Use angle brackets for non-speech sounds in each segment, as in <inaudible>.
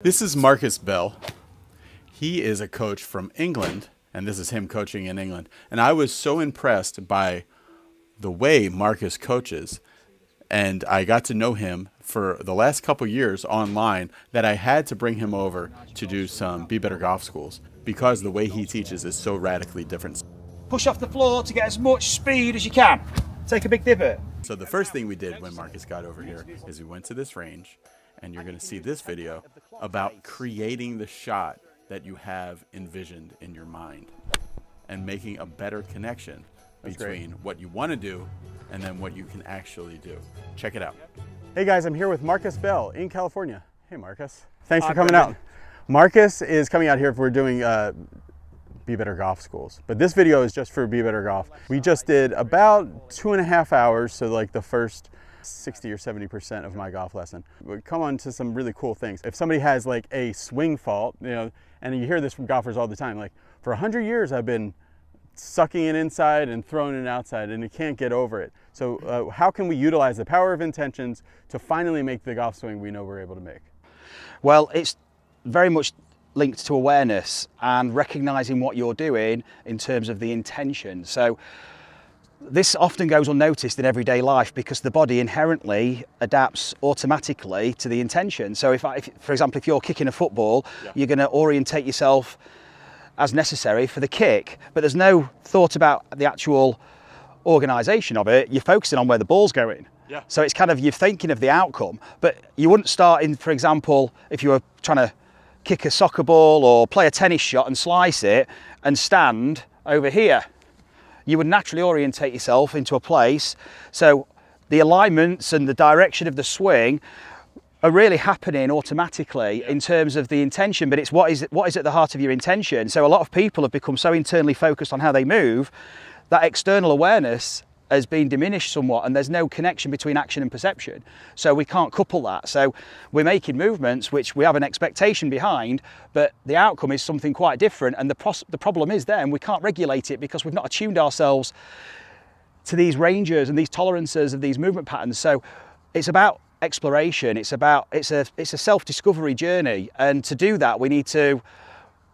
This is Marcus Bell. He is a coach from England, and this is him coaching in England. And I was so impressed by the way Marcus coaches, and I got to know him for the last couple years online that I had to bring him over to do some Be Better Golf schools because the way he teaches is so radically different. Push off the floor to get as much speed as you can. Take a big divot. So the first thing we did when Marcus got over here is we went to this range and you're going to see this video about creating the shot that you have envisioned in your mind and making a better connection between what you want to do and then what you can actually do. Check it out. Hey guys, I'm here with Marcus Bell in California. Hey Marcus. Thanks for coming out. Marcus is coming out here if we're doing uh, Be Better Golf schools. But this video is just for Be Better Golf. We just did about two and a half hours, so like the first 60 or 70% of my golf lesson. We come on to some really cool things. If somebody has like a swing fault, you know, and you hear this from golfers all the time, like for 100 years I've been sucking it inside and throwing it outside and you can't get over it. So uh, how can we utilize the power of intentions to finally make the golf swing we know we're able to make? Well, it's very much linked to awareness and recognizing what you're doing in terms of the intention. So, this often goes unnoticed in everyday life because the body inherently adapts automatically to the intention. So, if, I, if for example, if you're kicking a football, Yeah. you're going to orientate yourself as necessary for the kick, but there's no thought about the actual organisation of it. You're focusing on where the ball's going. Yeah. So it's kind of you're thinking of the outcome, but you wouldn't start in, for example, if you were trying to kick a soccer ball or play a tennis shot and slice it and stand over here. You would naturally orientate yourself into a place. So the alignments and the direction of the swing are really happening automatically in terms of the intention, but it's what is what is at the heart of your intention. So a lot of people have become so internally focused on how they move that external awareness has been diminished somewhat and there's no connection between action and perception. So we can't couple that. So we're making movements which we have an expectation behind, but the outcome is something quite different. And the, the problem is then we can't regulate it because we've not attuned ourselves to these ranges and these tolerances of these movement patterns. So it's about exploration. It's about it's a it's a self-discovery journey, and to do that, we need to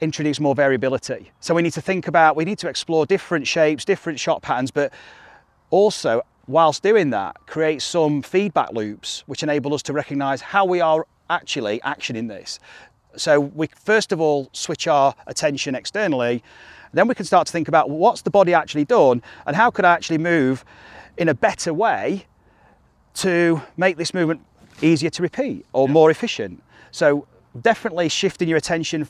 introduce more variability. So we need to think about we need to explore different shapes, different shot patterns, but also whilst doing that, create some feedback loops which enable us to recognise how we are actually actioning this. So we first of all switch our attention externally, then we can start to think about what's the body actually done and how could I actually move in a better way to make this movement easier to repeat or more efficient. So definitely shifting your attention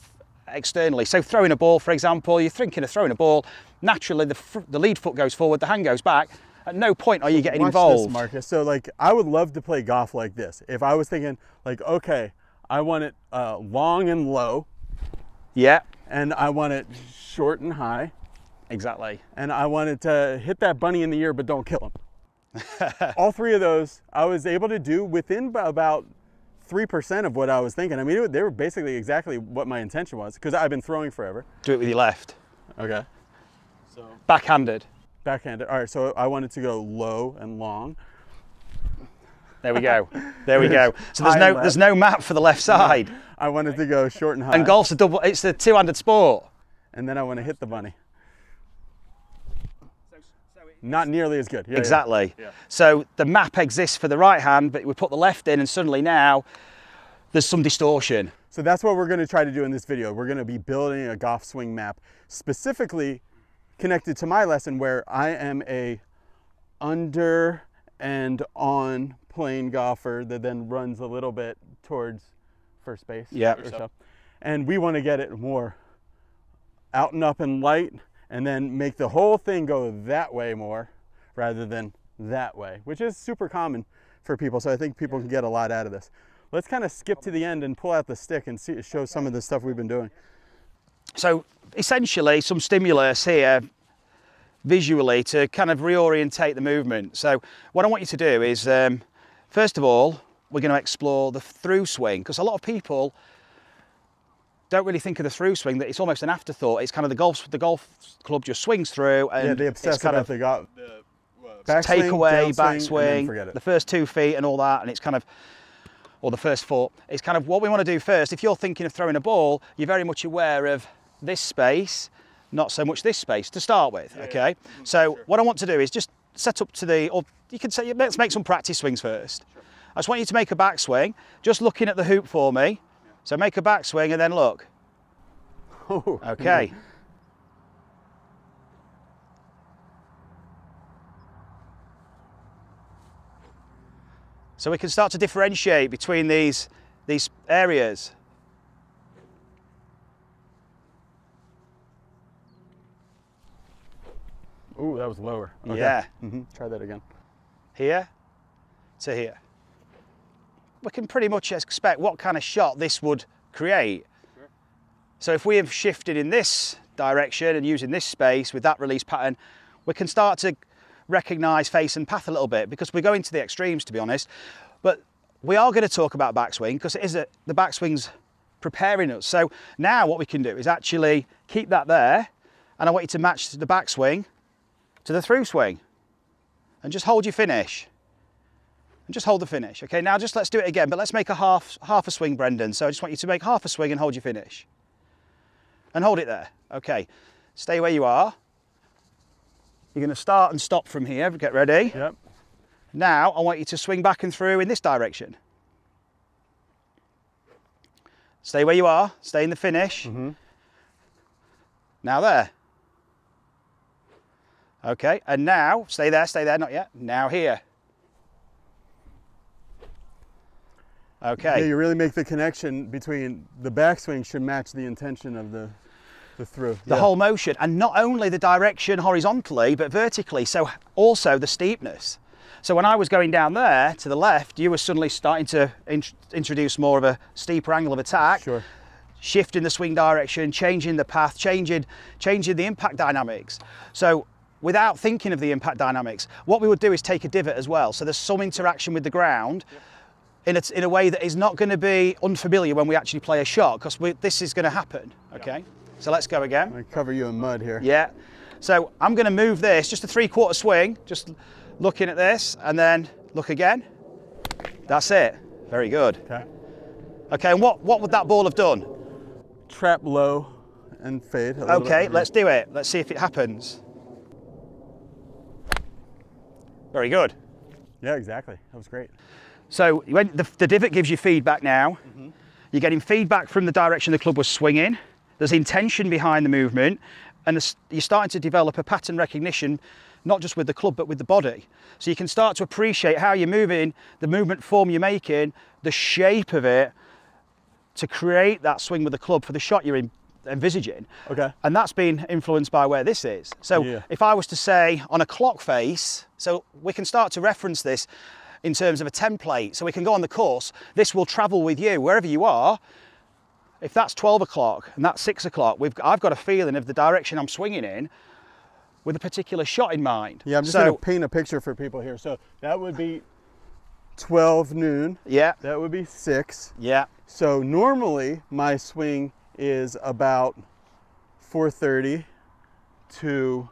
externally. So throwing a ball, for example, you're thinking of throwing a ball, naturally the, the lead foot goes forward, the hand goes back. At no point are you getting Watch involved. this, Marcus. So, like, I would love to play golf like this. If I was thinking, like, okay, I want it uh, long and low, Yeah, and I want it short and high, exactly. and I wanted to hit that bunny in the ear, but don't kill him. <laughs> All three of those I was able to do within about three percent of what I was thinking. I mean, it, they were basically exactly what my intention was because I've been throwing forever. Do it with your left. Okay. So Backhanded. Backhanded. All right. So I wanted to go low and long. There we go. There we go. <laughs> So there's no and there's no map for the left side. I wanted to go short and high. And golf's a double it's a two-handed sport. and then I want to hit the bunny. Not nearly as good. Yeah, yeah. Exactly. Yeah. So the map exists for the right hand, but we put the left in, and suddenly now there's some distortion. So that's what we're going to try to do in this video. We're going to be building a golf swing map specifically connected to my lesson where I am a under and on plane golfer that then runs a little bit towards first base Yeah. or so. And we want to get it more out and up and light and then make the whole thing go that way more rather than that way, which is super common for people. So I think people can get a lot out of this. Let's kind of skip to the end and pull out the stick and see, show some of the stuff we've been doing. So essentially, some stimulus here visually to kind of reorientate the movement. So what I want you to do is, um, first of all, we're going to explore the through swing because a lot of people don't really think of the through swing that it's almost an afterthought. It's kind of the golf the golf club just swings through and Yeah, they it's obsess kind of the golf. The, uh, backswing, take away, downswing, and backswing, the first two feet and all that, and it's kind of or the first foot. It's kind of what we want to do first. If you're thinking of throwing a ball, you're very much aware of this space, not so much this space to start with. okay. So what I want to do is just set up to the, or you can say, let's make some practice swings first. I just want you to make a backswing, just looking at the hoop for me. So make a backswing and then look. Oh, Okay. <laughs> So we can start to differentiate between these, these areas. Ooh, that was lower. Okay. Yeah. hmm Try that again. here to here. We can pretty much expect what kind of shot this would create. So if we have shifted in this direction and using this space with that release pattern, we can start to recognize face and path a little bit because we're going to the extremes to be honest. But we are going to talk about backswing because it is a, the backswing's preparing us. So now what we can do is actually keep that there and I want you to match the backswing to the through swing and just hold your finish. And just hold the finish. Okay, now just let's do it again, but let's make a half half a swing, Brendan. So I just want you to make half a swing and hold your finish. And hold it there. Okay. Stay where you are. You're going to start and stop from here. Get ready. Yep. Now I want you to swing back and through in this direction. Stay where you are. Stay in the finish. Mm-hmm. Now there. Okay, and now stay there, stay there, not yet. Now here. Okay. Yeah, you really make the connection between the backswing should match the intention of the the through. the whole motion and not only the direction horizontally but vertically so also the steepness so when i was going down there to the left you were suddenly starting to int- introduce more of a steeper angle of attack Sure. shifting the swing direction changing the path changing changing the impact dynamics so without thinking of the impact dynamics what we would do is take a divot as well so there's some interaction with the ground in a, in a way that is not going to be unfamiliar when we actually play a shot because this is going to happen okay so let's go again I cover you in mud here. yeah. So I'm going to move this, just a three quarter swing, just looking at this, and then look again. That's it. Very good. Okay. Okay, and what, what would that ball have done? Trap low and fade. a Okay, bit. let's do it. Let's see if it happens. Very good. Yeah, exactly. That was great. So when the, the divot gives you feedback now, mm-hmm. you're getting feedback from the direction the club was swinging. There's intention behind the movement, and you're starting to develop a pattern recognition, not just with the club but with the body. So you can start to appreciate how you're moving, the movement form you're making, the shape of it, to create that swing with the club for the shot you're in, envisaging. Okay. And that's been influenced by where this is. So Yeah. if I was to say on a clock face, so we can start to reference this in terms of a template. So we can go on the course, this will travel with you wherever you are. If that's 12 o'clock and that's six o'clock, we've, I've got a feeling of the direction I'm swinging in with a particular shot in mind. Yeah, I'm just so, gonna paint a picture for people here. So that would be 12 noon. Yeah, That would be six. yeah, So normally my swing is about 4:30 to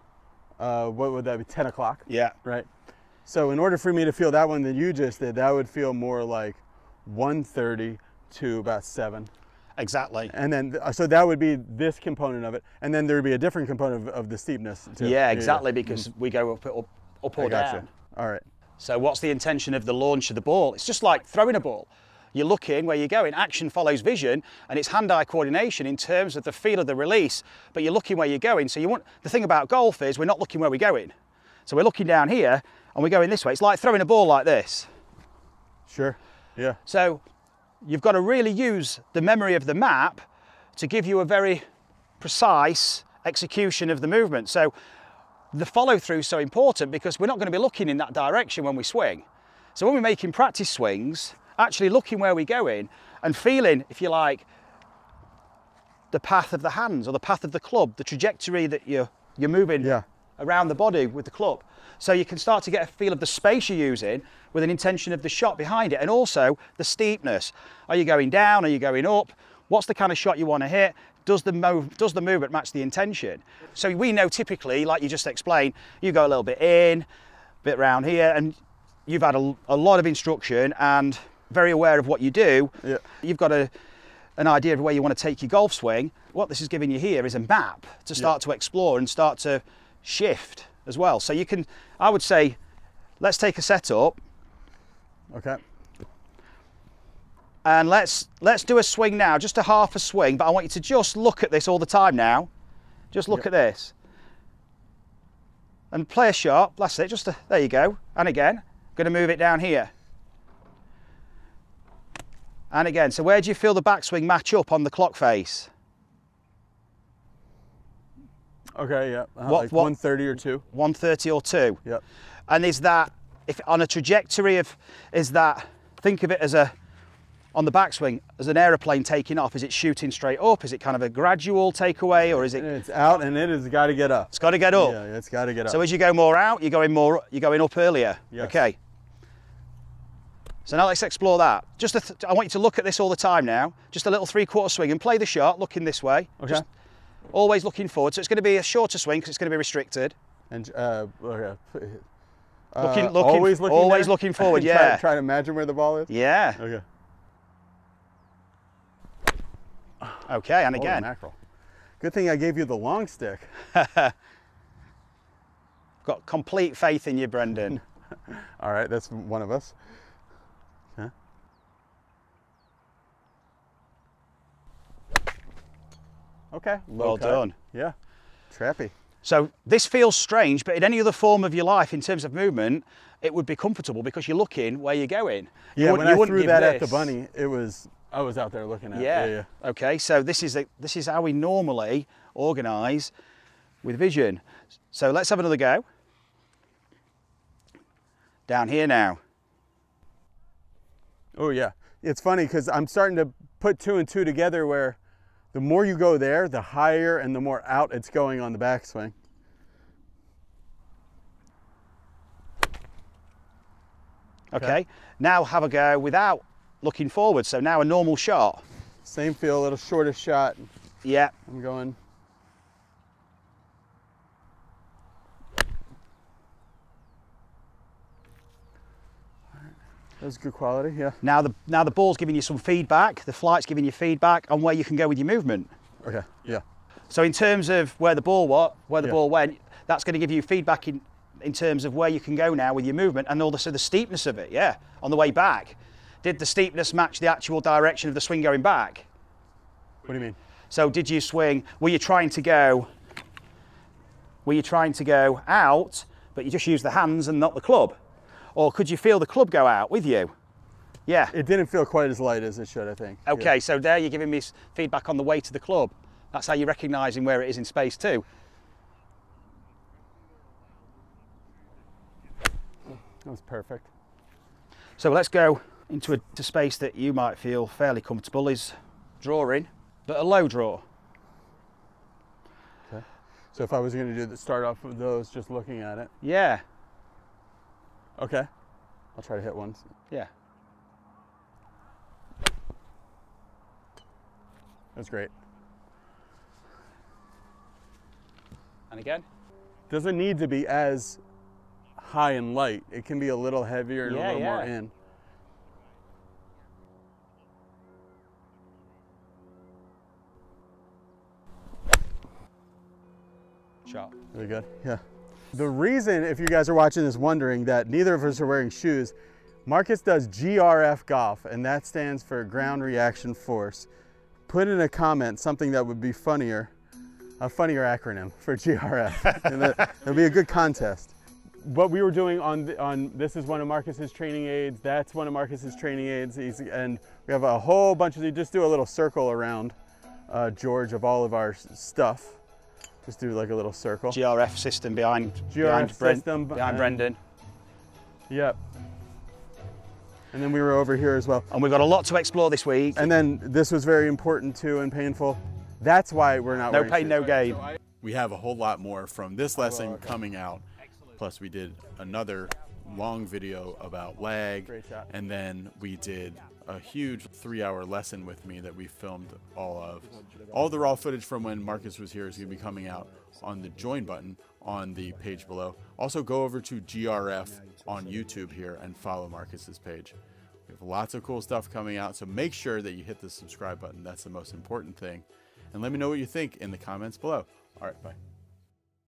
uh, what would that be? 10 o'clock, yeah. right? So in order for me to feel that one that you just did, that would feel more like 1:30 to about seven. Exactly. And then, uh, so that would be this component of it, and then there would be a different component of, of the steepness too. Yeah, exactly, because we go up, up, up or down. All right. So what's the intention of the launch of the ball? It's just like throwing a ball. You're looking where you're going. Action follows vision, and it's hand-eye coordination in terms of the feel of the release. But you're looking where you're going. So you want the thing about golf is we're not looking where we're going. So we're looking down here, and we're going this way. It's like throwing a ball like this. Sure. Yeah. So you've got to really use the memory of the map to give you a very precise execution of the movement. So the follow through is so important because we're not going to be looking in that direction when we swing. So when we're making practice swings, actually looking where we're going and feeling, if you like, the path of the hands or the path of the club, the trajectory that you're you're moving Yeah. around the body with the club. So you can start to get a feel of the space you're using with an intention of the shot behind it and also the steepness. Are you going down? Are you going up? What's the kind of shot you want to hit? Does the move does the movement match the intention? So we know typically, like you just explained, you go a little bit in, a bit round here, and you've had a, a lot of instruction and very aware of what you do, Yeah. you've got a, an idea of where you want to take your golf swing. What this is giving you here is a map to start to explore and start to shift as well. So you can, I would say, let's take a setup Okay. and let's let's do a swing now, just a half a swing. But I want you to just look at this all the time now. Just look Yep. at this and play a shot. That's it. Just a, there you go. And again, going to move it down here. And again, so where do you feel the backswing match up on the clock face? Okay. Yeah. Uh, What- like what- 130 or two. 130 or two? Yep. And is that if on a trajectory of is that think of it as a on the backswing as an aeroplane taking off? Is it shooting straight up? Is it kind of a gradual takeaway, or is it? it's out, and it has got to get up. It's got to get up. Yeah, it's got to get up. So as you go more out, you're going more. You're going up earlier. Yes. Okay. So now let's explore that. Just a th- I want you to look at this all the time now. Just a little three-quarter swing and play the shot, looking this way. okay. Just always looking forward. So it's going to be a shorter swing because it's going to be restricted. and uh, okay. Uh, Looking- looking- always looking, always there? looking <laughs> forward, yeah. Try, to imagine where the ball is. Yeah. Okay. Okay. And Holy again. mackerel. Good thing I gave you the long stick. <laughs> Got complete faith in you, Brendan. <laughs> All right, that's one of us. Okay. low Well cut. done. Yeah. Trappy. So this feels strange, but in any other form of your life, in terms of movement, it would be comfortable because you're looking where you're going. You Yeah, when you I threw that at the bunny, it was I was out there looking at Yeah. it. Yeah, yeah. Okay. So this is a, this is how we normally organise with vision. So let's have another go. Down here now. Oh yeah. It's funny because I'm starting to put two and two together where the more you go there, the higher and the more out it's going on the backswing. Okay. Now have a go without looking forward. So now a normal shot. Same feel, a little shorter shot. Yeah. I'm going. That was good quality, yeah. Now the now the ball's giving you some feedback. The flight's giving you feedback on where you can go with your movement. Okay, yeah. So in terms of where the ball what where the Yeah. ball went, that's going to give you feedback in in terms of where you can go now with your movement and also the steepness of it. Yeah, on the way back, did the steepness match the actual direction of the swing going back? What do you mean? So did you swing? Were you trying to go? Were you trying to go out, but you just used the hands and not the club, or could you feel the club go out with you? Yeah. It didn't feel quite as light as it should, I think. Yeah. Okay, so there you're giving me feedback on the way to the club. That's how you're recognising where it is in space too. That was perfect. So let's go into a to space that you might feel fairly comfortable is drawing, but a low draw. Okay. So if I was going to do the start off with those, just looking at it. Yeah, Okay. I'll try to hit one. yeah. That's great. And again? Doesn't need to be as high and light. It can be a little heavier and Yeah, a little more in. Shot. Really good. Yeah. The reason, if you guys are watching this wondering, that neither of us are wearing shoes, Marcus does GRF golf, and that stands for ground reaction force. Put in a comment something that would be funnier, a funnier acronym for GRF. <laughs> and that, it'll be a good contest. What we were doing on the, on this is one of Marcus's training aids. That's one of Marcus's training aids. He's, and we have a whole bunch of. You just do a little circle around uh, George of all of our stuff. Just do like a little circle. GRF system behind GRF behind, Bren- system behind behind- Brendan. Yep. And then we were over here as well. And we've got a lot to explore this week. And then this was very important too and painful. That's why we're not no wearing pain, shoes. no gain. We have a whole lot more from this lesson coming out. Plus, we did another long video about lag. And then we did a huge three hour lesson with me that we filmed all of. All the raw footage from when Marcus was here is going to be coming out on the join button on the page below. Also, go over to GRF on YouTube here and follow Marcus's page. We have lots of cool stuff coming out. So make sure that you hit the subscribe button. That's the most important thing. And let me know what you think in the comments below. All right, bye.